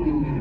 Mm.